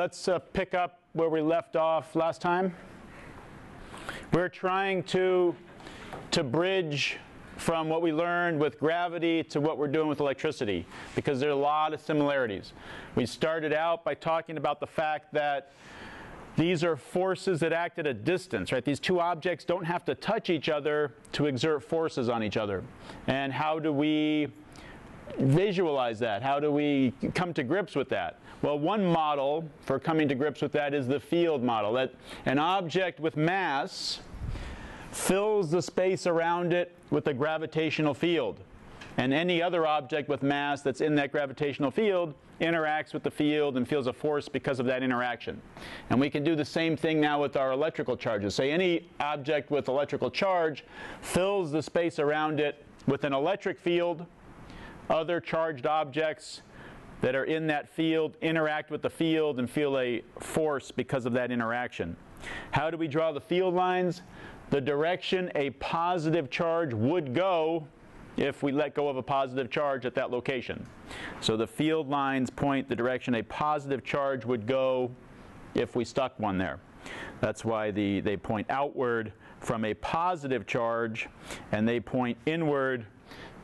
let's uh, pick up where we left off last time. We're trying to, to bridge from what we learned with gravity to what we're doing with electricity because there are a lot of similarities. We started out by talking about the fact that these are forces that act at a distance, right? These two objects don't have to touch each other to exert forces on each other. And how do we visualize that? How do we come to grips with that? Well, one model for coming to grips with that is the field model. That an object with mass fills the space around it with a gravitational field. And any other object with mass that's in that gravitational field interacts with the field and feels a force because of that interaction. And we can do the same thing now with our electrical charges. Say any object with electrical charge fills the space around it with an electric field. Other charged objects that are in that field interact with the field and feel a force because of that interaction. How do we draw the field lines? The direction a positive charge would go if we let go of a positive charge at that location. So the field lines point the direction a positive charge would go if we stuck one there. That's why the, they point outward from a positive charge and they point inward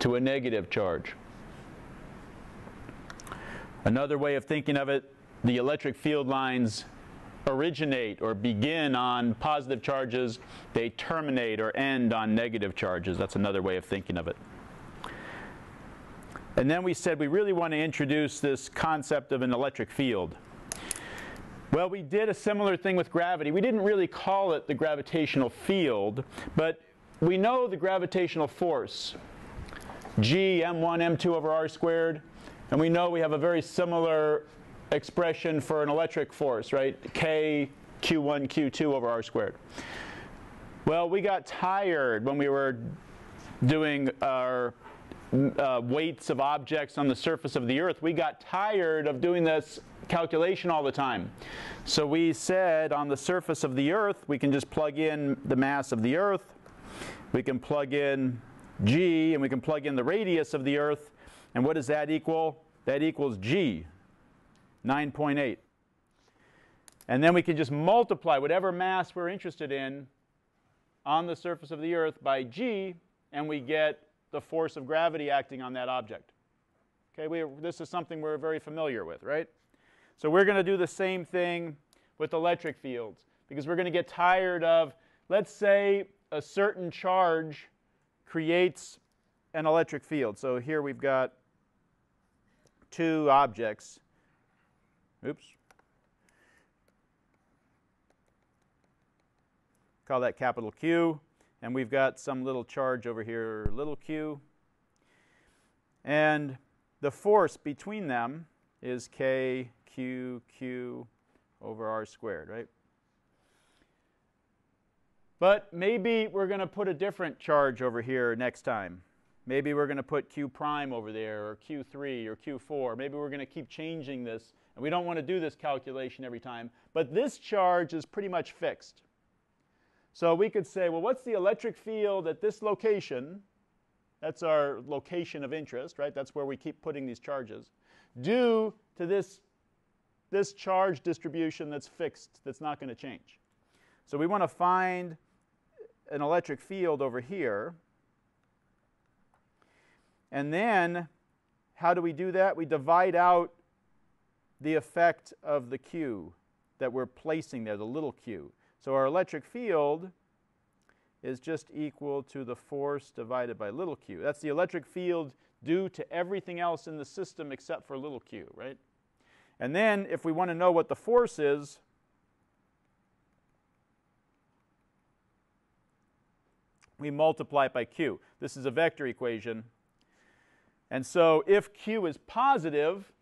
to a negative charge. Another way of thinking of it, the electric field lines originate or begin on positive charges, they terminate or end on negative charges. That's another way of thinking of it. And then we said we really want to introduce this concept of an electric field. Well, we did a similar thing with gravity. We didn't really call it the gravitational field, but we know the gravitational force, g m1 m2 over r squared, and we know we have a very similar expression for an electric force, right? K q1 q2 over r squared. Well, we got tired when we were doing our uh, weights of objects on the surface of the earth, we got tired of doing this calculation all the time. So we said on the surface of the earth, we can just plug in the mass of the earth, we can plug in g, and we can plug in the radius of the earth. And what does that equal? That equals g, 9.8. And then we can just multiply whatever mass we're interested in on the surface of the earth by g, and we get the force of gravity acting on that object. Okay, we, this is something we're very familiar with, right? So we're going to do the same thing with electric fields because we're going to get tired of, let's say, a certain charge creates an electric field. So here we've got two objects. Oops. Call that capital Q. And we've got some little charge over here, little q. And the force between them is k q q over r squared, right? But maybe we're going to put a different charge over here next time. Maybe we're going to put q prime over there, or q3, or q4. Maybe we're going to keep changing this. And we don't want to do this calculation every time. But this charge is pretty much fixed. So we could say, well, what's the electric field at this location? That's our location of interest, right? That's where we keep putting these charges. Due to this, this charge distribution that's fixed, that's not going to change. So we want to find an electric field over here. And then, how do we do that? We divide out the effect of the Q that we're placing there, the little q. So our electric field is just equal to the force divided by little q. That's the electric field due to everything else in the system except for little q, right? And then if we want to know what the force is, we multiply it by q. This is a vector equation. And so if q is positive,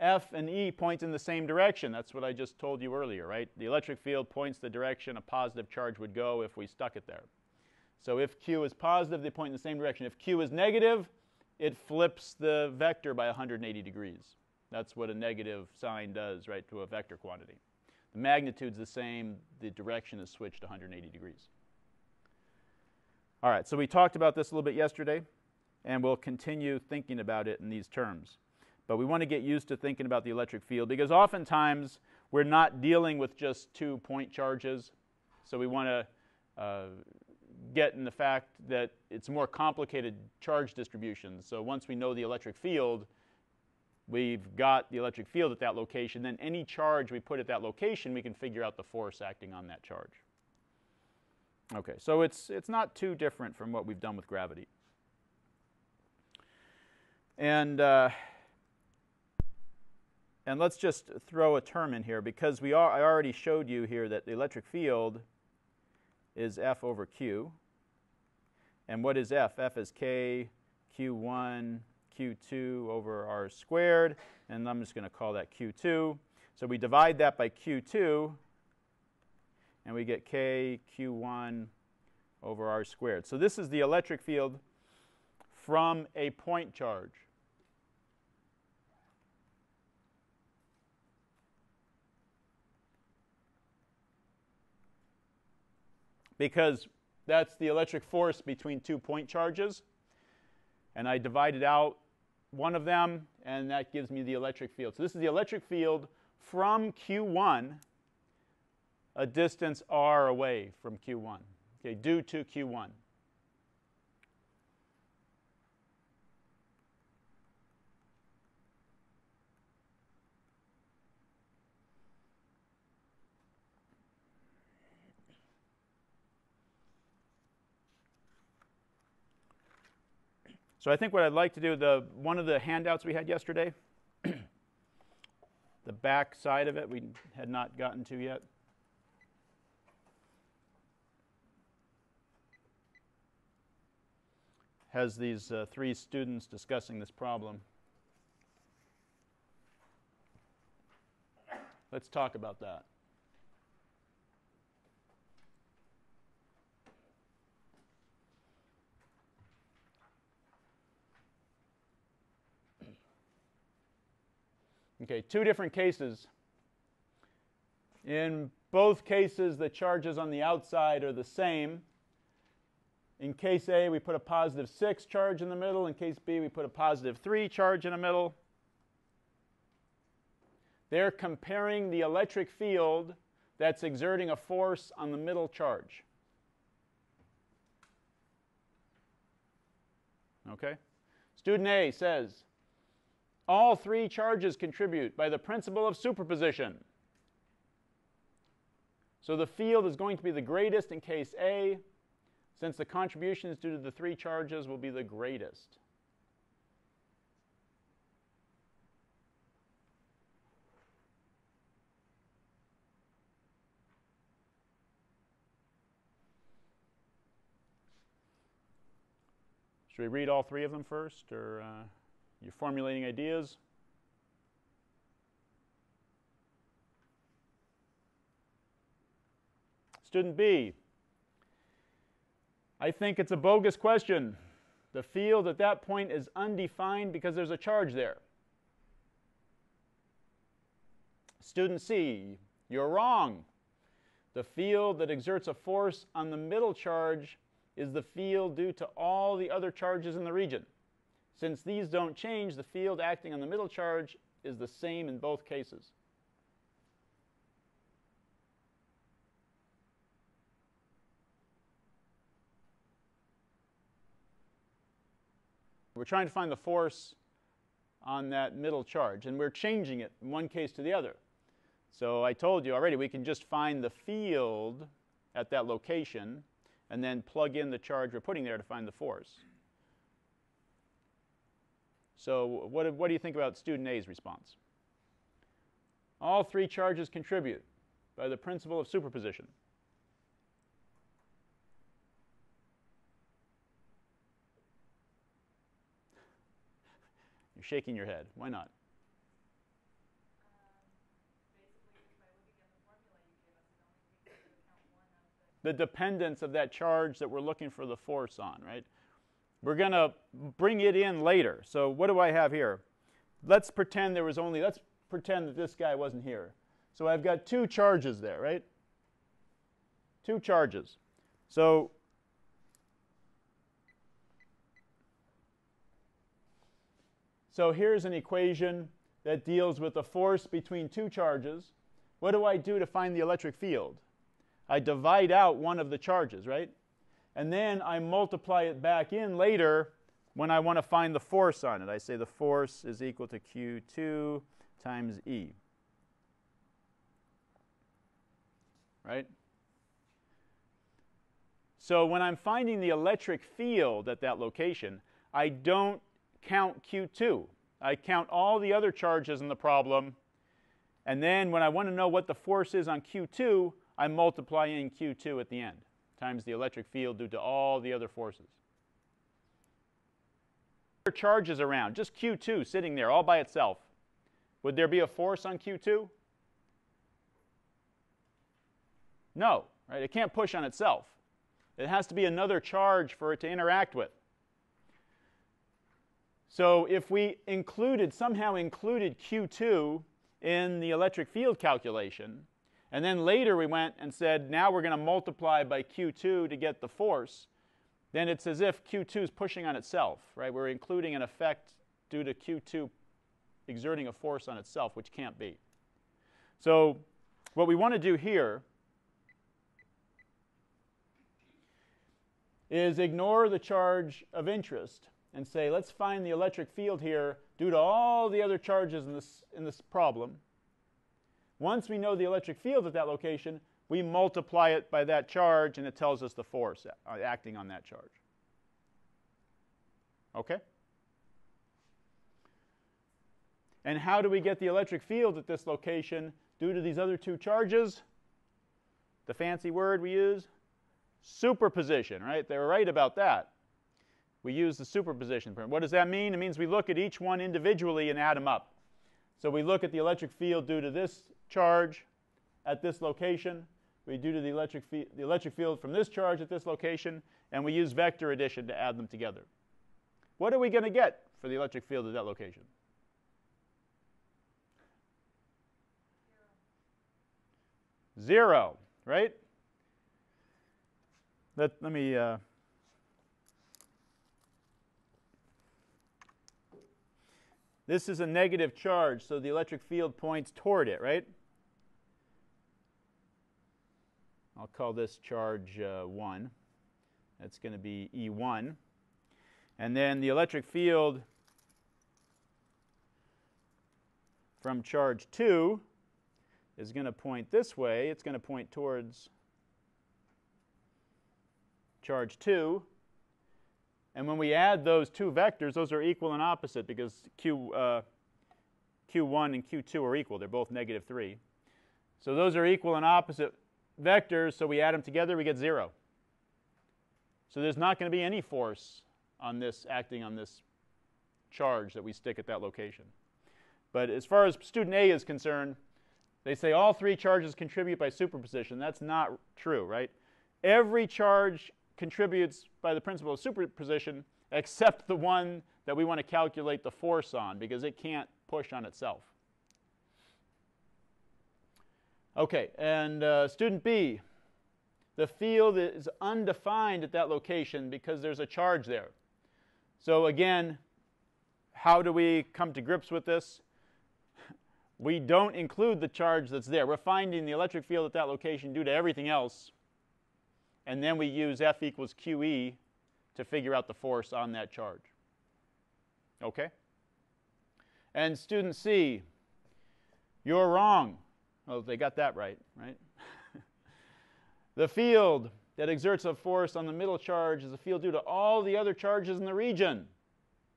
F and E point in the same direction. That's what I just told you earlier, right? The electric field points the direction a positive charge would go if we stuck it there. So if Q is positive, they point in the same direction. If Q is negative, it flips the vector by 180 degrees. That's what a negative sign does, right, to a vector quantity. The magnitude's the same, the direction is switched 180 degrees. All right, so we talked about this a little bit yesterday, and we'll continue thinking about it in these terms. But we want to get used to thinking about the electric field because oftentimes we're not dealing with just two point charges. So we want to uh, get in the fact that it's more complicated charge distributions. So once we know the electric field, we've got the electric field at that location, then any charge we put at that location, we can figure out the force acting on that charge. Okay, so it's, it's not too different from what we've done with gravity. And, uh, and let's just throw a term in here because we are, I already showed you here that the electric field is F over Q. And what is F? F is K, Q1, Q2 over R squared. And I'm just going to call that Q2. So we divide that by Q2, and we get K, Q1 over R squared. So this is the electric field from a point charge. Because that's the electric force between two point charges. And I divided out one of them, and that gives me the electric field. So this is the electric field from Q1, a distance r away from Q1, okay, due to Q1. So I think what I'd like to do, the one of the handouts we had yesterday, the back side of it we had not gotten to yet. Has these uh, three students discussing this problem. Let's talk about that. Okay, two different cases. In both cases, the charges on the outside are the same. In case A, we put a positive 6 charge in the middle. In case B, we put a positive 3 charge in the middle. They're comparing the electric field that's exerting a force on the middle charge. Okay? Student A says, all three charges contribute by the principle of superposition. So the field is going to be the greatest in case A, since the contributions due to the three charges will be the greatest. Should we read all three of them first, or? Uh you're formulating ideas. Student B, I think it's a bogus question. The field at that point is undefined because there's a charge there. Student C, you're wrong. The field that exerts a force on the middle charge is the field due to all the other charges in the region. Since these don't change, the field acting on the middle charge is the same in both cases. We're trying to find the force on that middle charge, and we're changing it in one case to the other. So I told you already, we can just find the field at that location and then plug in the charge we're putting there to find the force. So what, what do you think about student A's response? All three charges contribute by the principle of superposition. You're shaking your head. Why not? the dependence of that charge that we're looking for the force on, right? We're going to bring it in later. So what do I have here? Let's pretend there was only, let's pretend that this guy wasn't here. So I've got two charges there, right? Two charges. So So here's an equation that deals with the force between two charges. what do I do to find the electric field? I divide out one of the charges, right? And then I multiply it back in later when I want to find the force on it. I say the force is equal to Q2 times E. Right? So when I'm finding the electric field at that location, I don't count Q2. I count all the other charges in the problem, and then when I want to know what the force is on Q2, I multiply in Q2 at the end, times the electric field due to all the other forces. There Charges around, just Q2 sitting there all by itself. Would there be a force on Q2? No, right? It can't push on itself. It has to be another charge for it to interact with. So if we included, somehow included Q2 in the electric field calculation, and then later we went and said, now we're going to multiply by Q2 to get the force, then it's as if Q2 is pushing on itself, right? We're including an effect due to Q2 exerting a force on itself, which can't be. So what we want to do here is ignore the charge of interest and say, let's find the electric field here due to all the other charges in this, in this problem. Once we know the electric field at that location, we multiply it by that charge and it tells us the force uh, acting on that charge. Okay? And how do we get the electric field at this location due to these other two charges? The fancy word we use? Superposition, right? They were right about that we use the superposition. What does that mean? It means we look at each one individually and add them up. So we look at the electric field due to this charge at this location. We do to the electric, the electric field from this charge at this location, and we use vector addition to add them together. What are we going to get for the electric field at that location? Zero, right? Let, let me uh, This is a negative charge, so the electric field points toward it, right? I'll call this charge uh, 1. That's going to be E1. And then the electric field from charge 2 is going to point this way. It's going to point towards charge 2. And when we add those two vectors, those are equal and opposite because Q, uh, Q1 and Q2 are equal. They're both negative 3. So those are equal and opposite vectors, so we add them together, we get 0. So there's not going to be any force on this acting on this charge that we stick at that location. But as far as student A is concerned, they say all three charges contribute by superposition. That's not true, right? Every charge contributes by the principle of superposition except the one that we want to calculate the force on because it can't push on itself. Okay, and uh, student B, the field is undefined at that location because there's a charge there. So again, how do we come to grips with this? We don't include the charge that's there. We're finding the electric field at that location due to everything else and then we use F equals QE to figure out the force on that charge. Okay? And student C, you're wrong. Well, they got that right, right? the field that exerts a force on the middle charge is a field due to all the other charges in the region.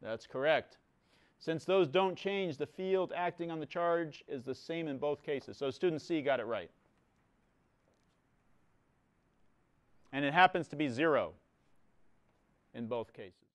That's correct. Since those don't change, the field acting on the charge is the same in both cases. So student C got it right. and it happens to be zero in both cases.